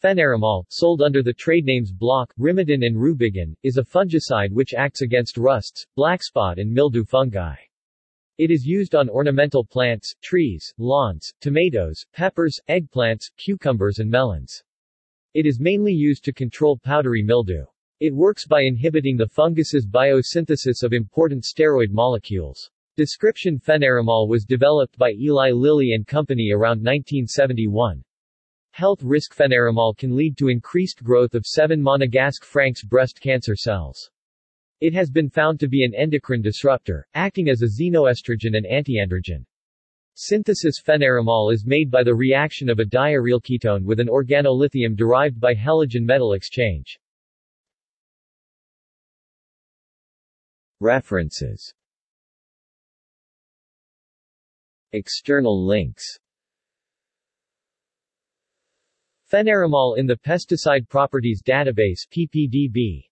Fenarimol, sold under the trade names Bloc, Rimidin and Rubigan, is a fungicide which acts against rusts, blackspot and mildew fungi. It is used on ornamental plants, trees, lawns, tomatoes, peppers, eggplants, cucumbers and melons. It is mainly used to control powdery mildew. It works by inhibiting the fungus's biosynthesis of important steroid molecules. Description Fenarimol was developed by Eli Lilly and Company around 1971. Health risk Fenarimol can lead to increased growth of 7 Monegasque Francs breast cancer cells. It has been found to be an endocrine disruptor, acting as a xenoestrogen and antiandrogen. Synthesis Fenarimol is made by the reaction of a diaryl ketone with an organolithium derived by halogen metal exchange. References External links Fenarimol in the Pesticide Properties Database PPDB